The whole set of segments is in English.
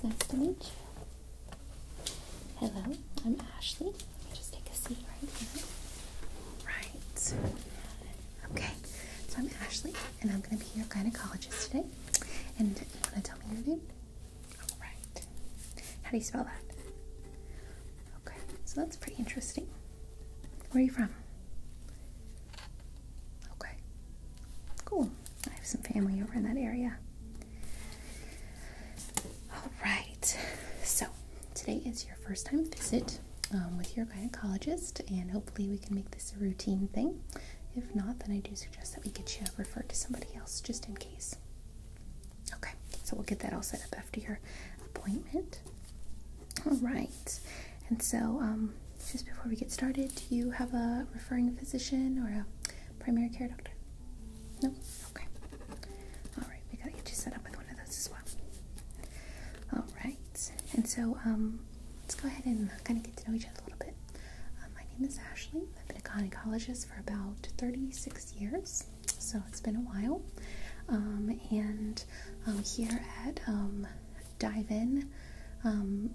It's nice to meet you. Hello, I'm Ashlie. Let me just take a seat right here. Right. Okay, so I'm Ashlie, and I'm going to be your gynecologist today. And you want to tell me your name? All right. How do you spell that? Okay, so that's pretty interesting. Where are you from? Okay, cool. I have some family over in that area. All right, so today is your first time visit um, with your gynecologist, and hopefully, we can make this a routine thing. If not, then I do suggest that we get you referred to somebody else just in case. Okay, so we'll get that all set up after your appointment. All right, and so um, just before we get started, do you have a referring physician or a primary care doctor? No? Okay. All right, we gotta get you set up with one of those as well. All right, and so um, let's go ahead and kind of get to know each other a little bit. Uh, my name is Ashlie. I've been a gynecologist for about 36 years, so it's been a while. Um, and um, here at um, Dive In um,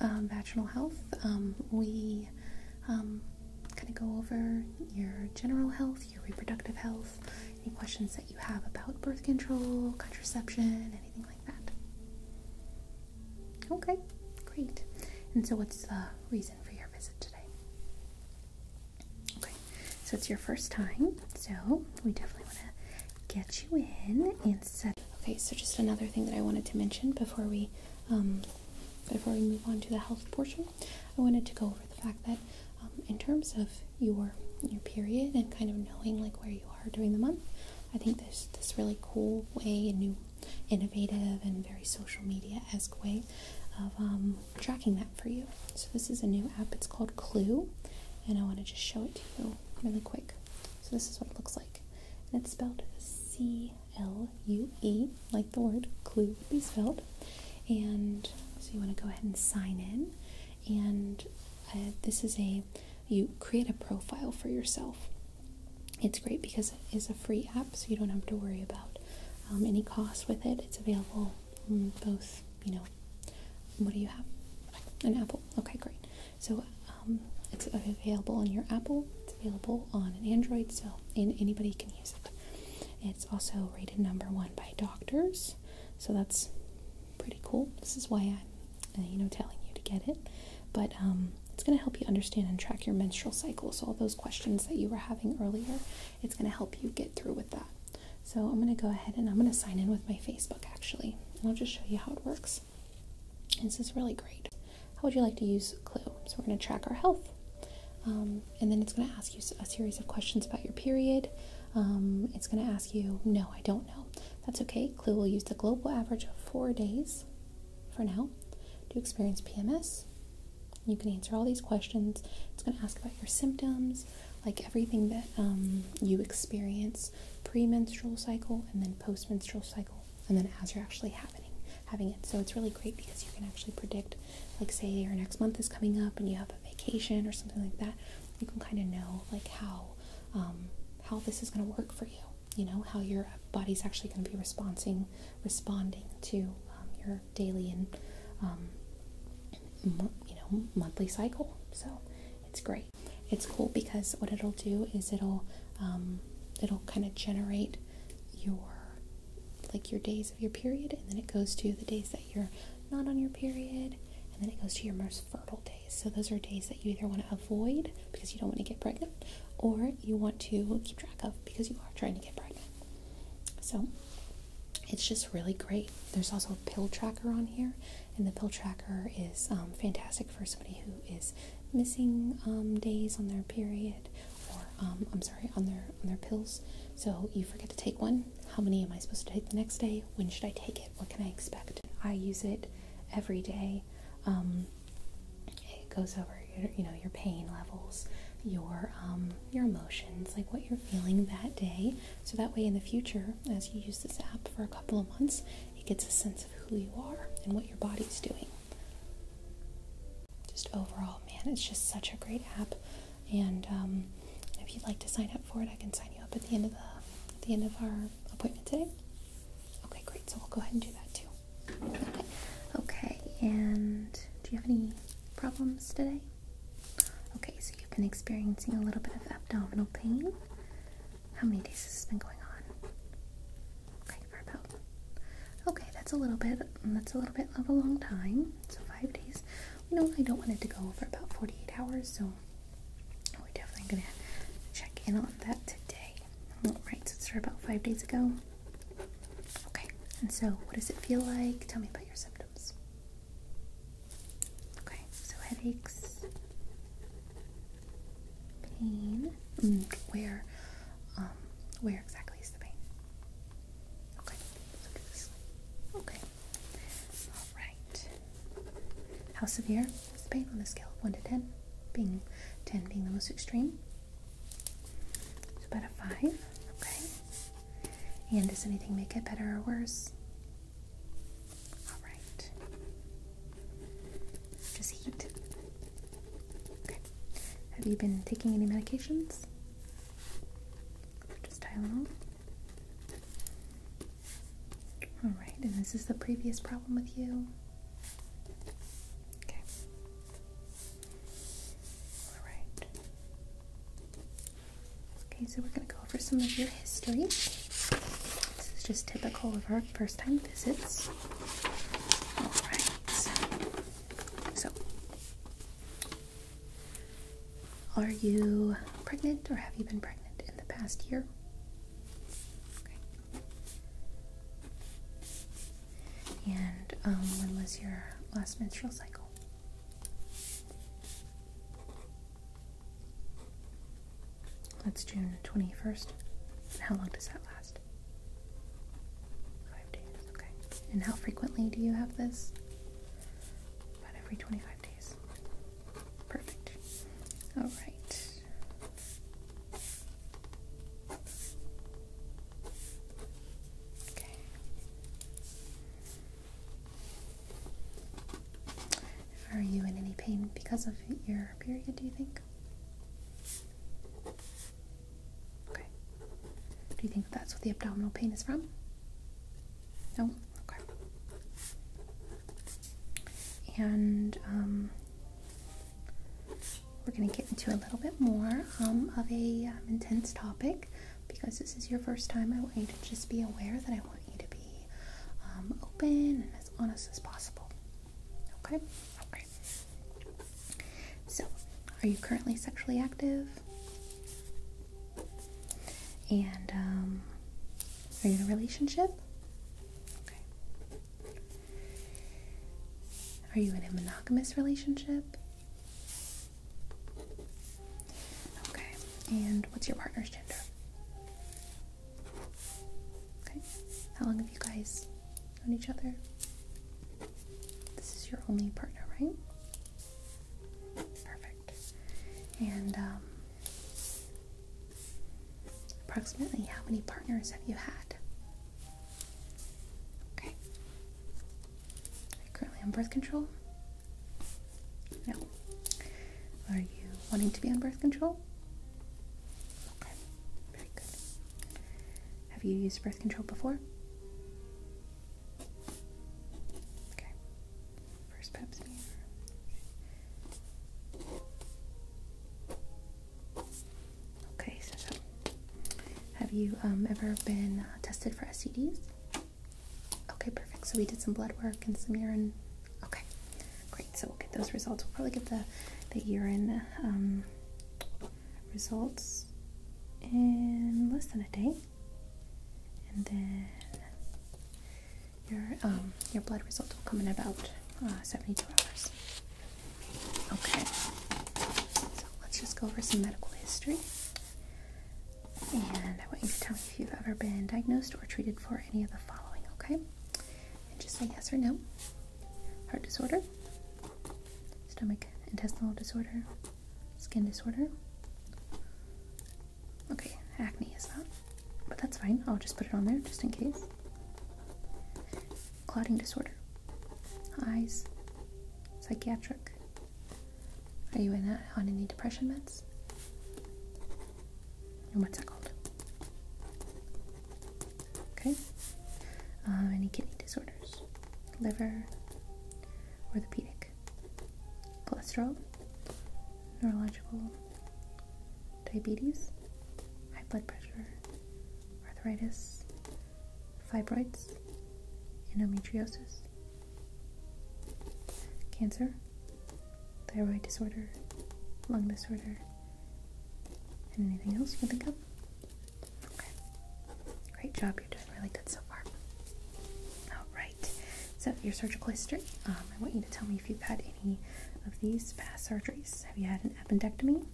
um, Vaginal Health, um, we um, kind of go over your general health, your reproductive health, any questions that you have about birth control, contraception, anything like that. Okay, great. And so, what's the reason for your visit today? Okay, so it's your first time, so we definitely want to get you in and set. Okay, so just another thing that I wanted to mention before we um, before we move on to the health portion, I wanted to go over the fact that um, in terms of your your period and kind of knowing like where you are during the month, I think there's this really cool way, a new, innovative, and very social media esque way of um, tracking that for you. So this is a new app. It's called Clue, and I want to just show it to you really quick. So this is what it looks like, and it's spelled C L U E, like the word clue would be spelled. And so you want to go ahead and sign in, and uh, this is a you create a profile for yourself. It's great because it is a free app, so you don't have to worry about um, any cost with it. It's available both, you know, what do you have? An Apple. Okay, great. So um, it's available on your Apple. It's available on an Android, so anybody can use it. It's also rated number one by doctors, so that's pretty cool. This is why I'm, uh, you know, telling you to get it. But um, it's going to help you understand and track your menstrual cycle. So all those questions that you were having earlier, it's going to help you get through with that. So I'm going to go ahead and I'm going to sign in with my Facebook actually, and I'll just show you how it works. This is really great. How would you like to use Clue? So we're going to track our health. Um, and then it's going to ask you a series of questions about your period. Um, it's going to ask you, no, I don't know. That's okay. Clue will use the global average of four days for now to experience PMS. You can answer all these questions. It's going to ask about your symptoms, like everything that um, you experience pre-menstrual cycle and then post-menstrual cycle, and then as you're actually having having it. So it's really great because you can actually predict, like say your next month is coming up and you have a vacation or something like that. You can kind of know like how um, how this is going to work for you. You know how your body's actually going to be responding responding to um, your daily and um, you know monthly cycle. So it's great. It's cool because what it'll do is it'll um, it'll kind of generate your like your days of your period, and then it goes to the days that you're not on your period, and then it goes to your most fertile days. So those are days that you either want to avoid because you don't want to get pregnant, or you want to keep track of because you are trying to get pregnant. So it's just really great. There's also a pill tracker on here, and the pill tracker is um, fantastic for somebody who is missing um, days on their period, or um, I'm sorry, on their on their pills. So you forget to take one. How many am I supposed to take the next day? When should I take it? What can I expect? I use it every day. Um, it goes over your, you know, your pain levels, your um, your emotions, like what you're feeling that day. So that way, in the future, as you use this app for a couple of months, it gets a sense of who you are and what your body's doing. Just overall, man, it's just such a great app. And um, if you'd like to sign up for it, I can sign you up at the end of the at the end of our appointment today. Okay, great. So we'll go ahead and do that too. Okay. And do you have any problems today? Okay, so you've been experiencing a little bit of abdominal pain. How many days has this been going on? Okay, for about okay, that's a little bit that's a little bit of a long time. So five days. We know I don't want it to go over about 48 hours, so we're definitely gonna check in on that today. Alright, so about five days ago. Okay, and so what does it feel like? Tell me about your symptoms. Okay, so headaches, pain. Mm, where, um, where exactly is the pain? Okay, look at this. Okay, all right. How severe is the pain on the scale of one to ten? Being ten being the most extreme. It's about a five. Okay. And does anything make it better or worse? Alright. Just heat. Okay. Have you been taking any medications? Just Tylenol? Alright, and this is the previous problem with you? Okay. Alright. Okay, so we're going to go over some of your history. Just typical of our first time visits. Alright. So, are you pregnant or have you been pregnant in the past year? Okay. And um, when was your last menstrual cycle? That's June 21st. How long does that last? Five days, okay. And how frequently do you have this? About every 25 days. Perfect. Alright. Okay. Are you in any pain because of your period, do you think? Okay. Do you think that's what the abdominal pain is from? No? Okay. And um, we're going to get into a little bit more um, of a um, intense topic because this is your first time. I want you to just be aware that I want you to be um, open and as honest as possible. Okay? Okay. So, are you currently sexually active? And um, are you in a relationship? Are you in a monogamous relationship? Okay. And what's your partner's gender? Okay. How long have you guys known each other? This is your only partner, right? Perfect. And um, approximately how many partners have you had? Okay. Are you currently on birth control? No. Are you wanting to be on birth control? Okay. Very good. Have you used birth control before? Okay. First. Okay, so, so have you um, ever been uh, tested for STDs? Okay, perfect. So we did some blood work and some urine. So we'll get those results. We'll probably get the the urine um, results in less than a day, and then your um, your blood results will come in about uh, 72 hours. Okay. So let's just go over some medical history. And I want you to tell me if you've ever been diagnosed or treated for any of the following, okay? And just say yes or no. Heart disorder, stomach intestinal disorder, skin disorder. Okay, acne is not, but that's fine. I'll just put it on there just in case. Clotting disorder, eyes, psychiatric. Are you in a, on any depression meds? And what's that called? Okay. Uh, any kidney disorders, liver, orthopedic, cholesterol, neurological, diabetes, high blood pressure, arthritis, fibroids, endometriosis, cancer, thyroid disorder, lung disorder, and anything else you can think of? Okay. Great job, you're doing really good so far. Alright, so your surgical history. Um, I want you to tell me if you've had any of these past surgeries. Have you had an appendectomy?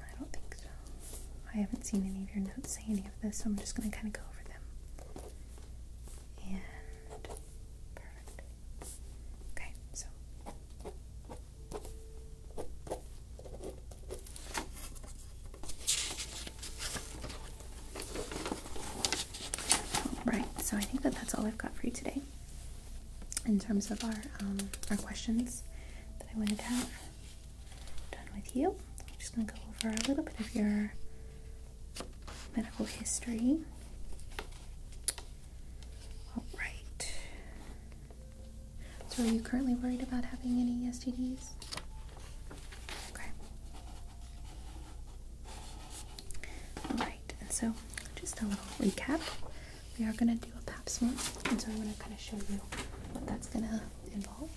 I don't think so. I haven't seen any of your notes say any of this, so I'm just going to kind of go over them. And perfect. Okay, so Right, so I think that that's all I've got for you today in terms of our um, questions that I wanted to have done with you. I'm just going to go over a little bit of your medical history. All right. So, are you currently worried about having any STDs? Okay. Alright, and so just a little recap. We are going to do a pap smear, and so I'm going to kind of show you what that's going to involve.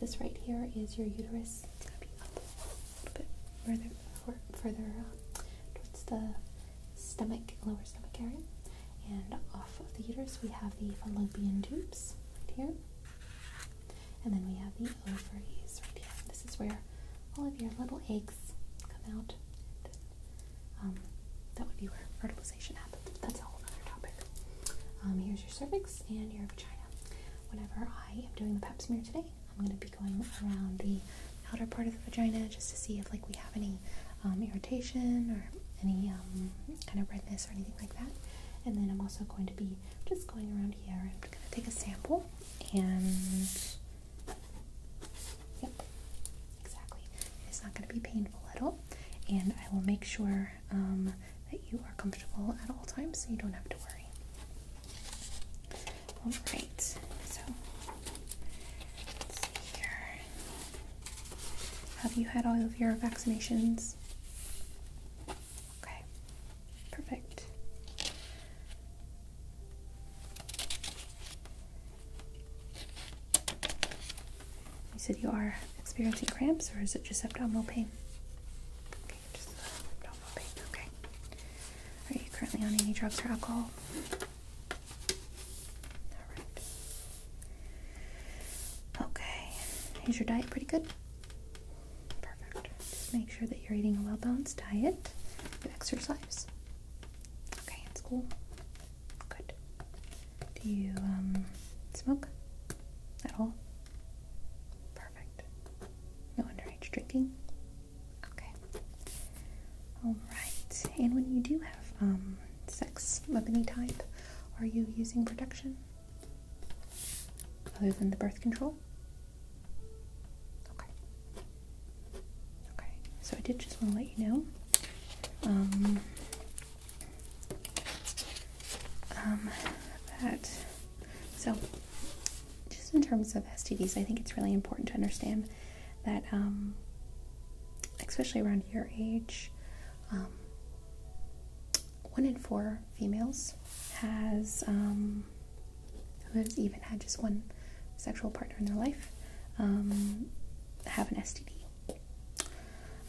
This right here is your uterus. It's going to be up a little bit further, further uh, towards the stomach, lower stomach area. And off of the uterus, we have the fallopian tubes right here. And then we have the ovaries right here. This is where all of your little eggs come out. Um, that would be where fertilization happens. That's a whole other topic. Um, here's your cervix and your vagina. Whenever I am doing the pap smear today, I'm going to be going around the outer part of the vagina just to see if like we have any um, irritation or any um, kind of redness or anything like that. And then I'm also going to be just going around here. I'm going to take a sample and yep, exactly. It's not going to be painful at all, and I will make sure um, that you are comfortable at all times, so you don't have to worry. All right, so let's see here. Have you had all of your vaccinations? Okay, perfect. You said you are experiencing cramps, or is it just abdominal pain? Okay, just abdominal pain. Okay. Are you currently on any drugs or alcohol? Alright. Okay. Is your diet pretty good? Make sure that you're eating a well balanced diet. You exercise. Okay, it's cool. Good. Do you um, smoke at all? Perfect. No underage drinking? Okay. Alright. And when you do have um, sex of any type, are you using protection? Other than the birth control? Did just want to let you know. Um, um, that so just in terms of STDs, I think it's really important to understand that, um, especially around your age, um, one in four females has, um, who has even had just one sexual partner in their life, um, have an STD.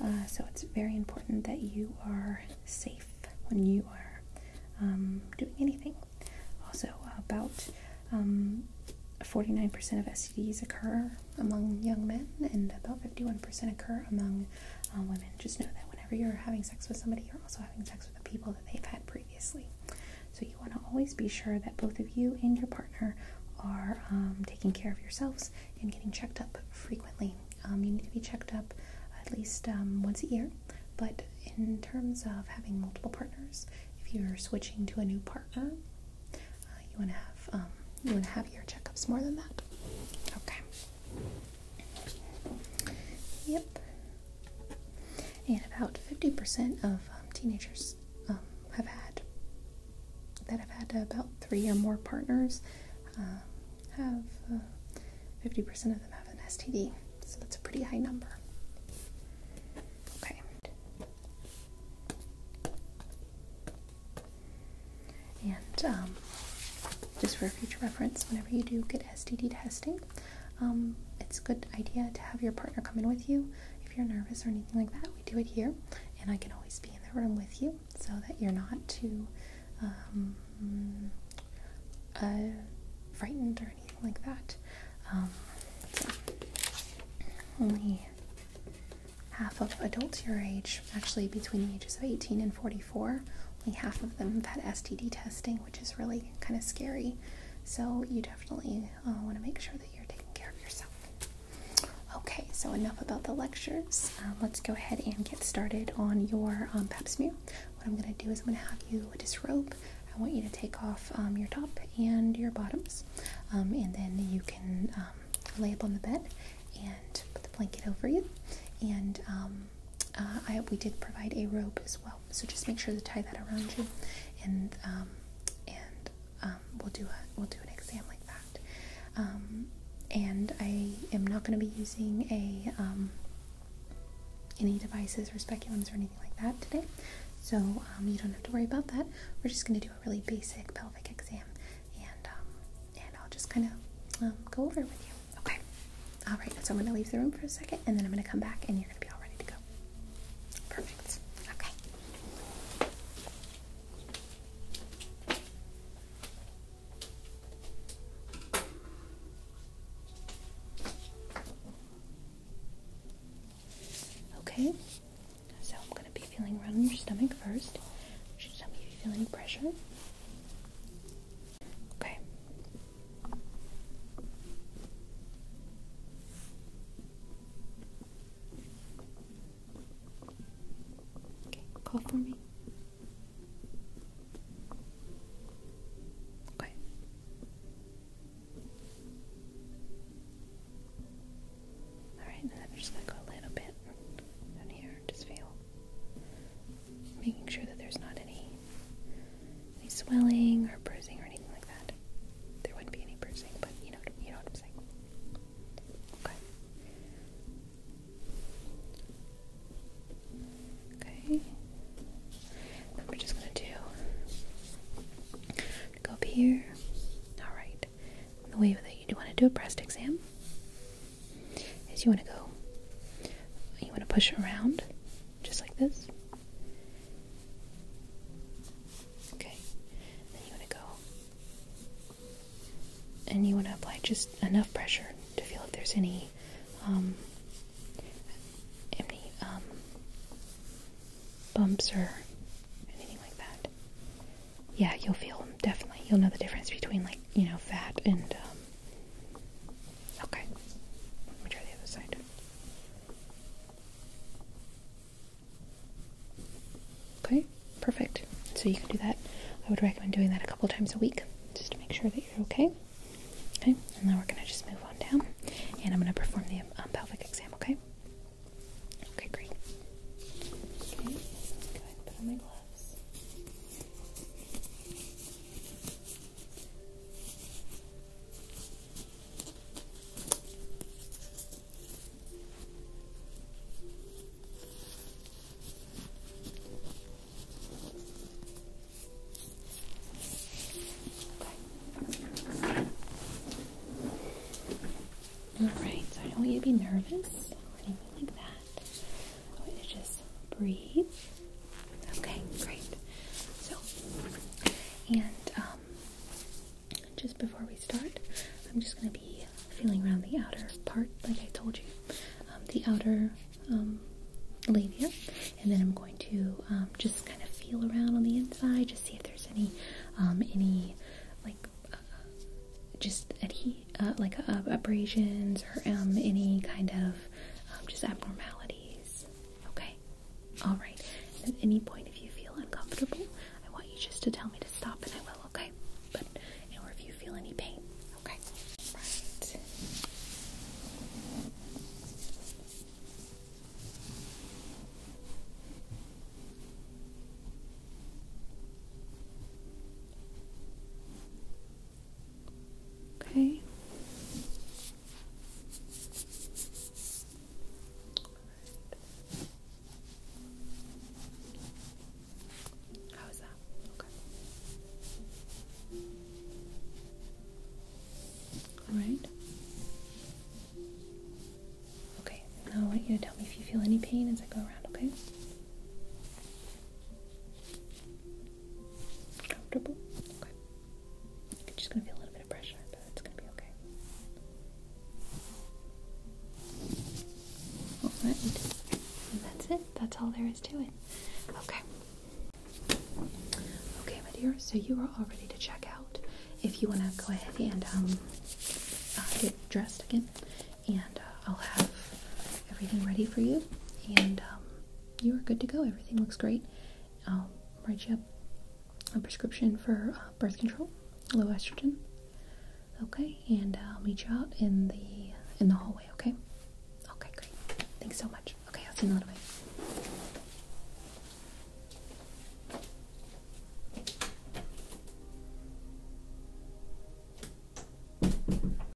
Uh, so it's very important that you are safe when you are um, doing anything. Also, about um, 49% of STDs occur among young men and about 51% occur among uh, women. Just know that whenever you're having sex with somebody, you're also having sex with the people that they've had previously. So you want to always be sure that both of you and your partner are um, taking care of yourselves and getting checked up frequently. Um, you need to be checked up at least um, once a year. But in terms of having multiple partners, if you're switching to a new partner, uh, you want to have um, you want to have your checkups more than that. Okay. Yep. And about fifty percent of um, teenagers um, have had that have had about three or more partners uh, have uh, 50% of them have an STD, so that's a pretty high number. Okay. Um, just for future reference, whenever you do get STD testing, um, it's a good idea to have your partner come in with you. If you're nervous or anything like that, we do it here, and I can always be in the room with you so that you're not too um, uh, frightened or anything like that. Um, only half of adults your age, actually between the ages of 18 and 44, only half of them have had STD testing, which is really kind of scary. So you definitely uh, want to make sure that you're taking care of yourself. Okay, so enough about the lectures. Uh, let's go ahead and get started on your um, pap smear. What I'm going to do is I'm going to have you disrobe. I want you to take off um, your top and your bottoms, um, and then you can lay up on the bed and put the blanket over you. And uh, I, we did provide a rope as well, so just make sure to tie that around you, and and we'll do a we'll do an exam like that and I am not going to be using a um, any devices or speculums or anything like that today. So um, you don't have to worry about that. We're just going to do a really basic pelvic exam, and um, and I'll just kind of go over it with you. Okay. All right. So I'm going to leave the room for a second, and then I'm going to come back, and you're going to be all ready to go. Perfect. Okay. Okay, so I'm going to be feeling around your stomach first. Just tell me if you feel any pressure. Okay. Okay, call for me. Okay. Alright, and then I'm just gonna go a little bit down here, just feel making sure that there's not any any swelling or bruising or anything like that. There wouldn't be any bruising, but you know you know what I'm saying. Okay. Okay. Then we're just gonna do go up here. Alright. The way that you do a breast exam is you want to go you want to push around just like this. Okay. Then you want to go and you want to apply just enough pressure to feel if there's any um, any um, bumps or anything like that. Yeah, you'll feel definitely. You'll know the difference between like you know fat and. Um, okay, let me try the other side. Okay, perfect. So you can do that. I would recommend doing that a couple times a week just to make sure that you're okay. Okay, and now we're gonna just move on down, and I'm gonna perform the um, pelvic exam. Okay. Okay, great. Okay, go ahead and put on my gloves. Alright, be nervous or anything like that. I want you to just breathe. Okay, great. So, and um, just before we start, I'm just going to be feeling around the outer part, like I told you, um, the outer um, labia, and then I'm going to um, just kind of feel around on the inside, just see if there's any, um, any like uh, just adhe uh, like uh, abrasions or um, any kind of um, just abnormalities. Okay, all right. And at any point, if you feel uncomfortable, I want you just to tell me to stop, and I will. Okay, but or if you feel any pain. Okay, right. Okay. Pain as I go around, okay? Comfortable? Okay. Just gonna feel a little bit of pressure, but it's gonna be okay. Alright. And that's it. That's all there is to it. Okay. Okay, my dear, so you are all ready to check out. If you want to go ahead and um, uh, get dressed again, and uh, I'll have everything ready for you, and um, you are good to go. Everything looks great. I'll write you up a prescription for uh, birth control, low estrogen. Okay, and I'll meet you out in the in the hallway. Okay. Okay, great. Thanks so much. Okay, I'll see you in a little bit.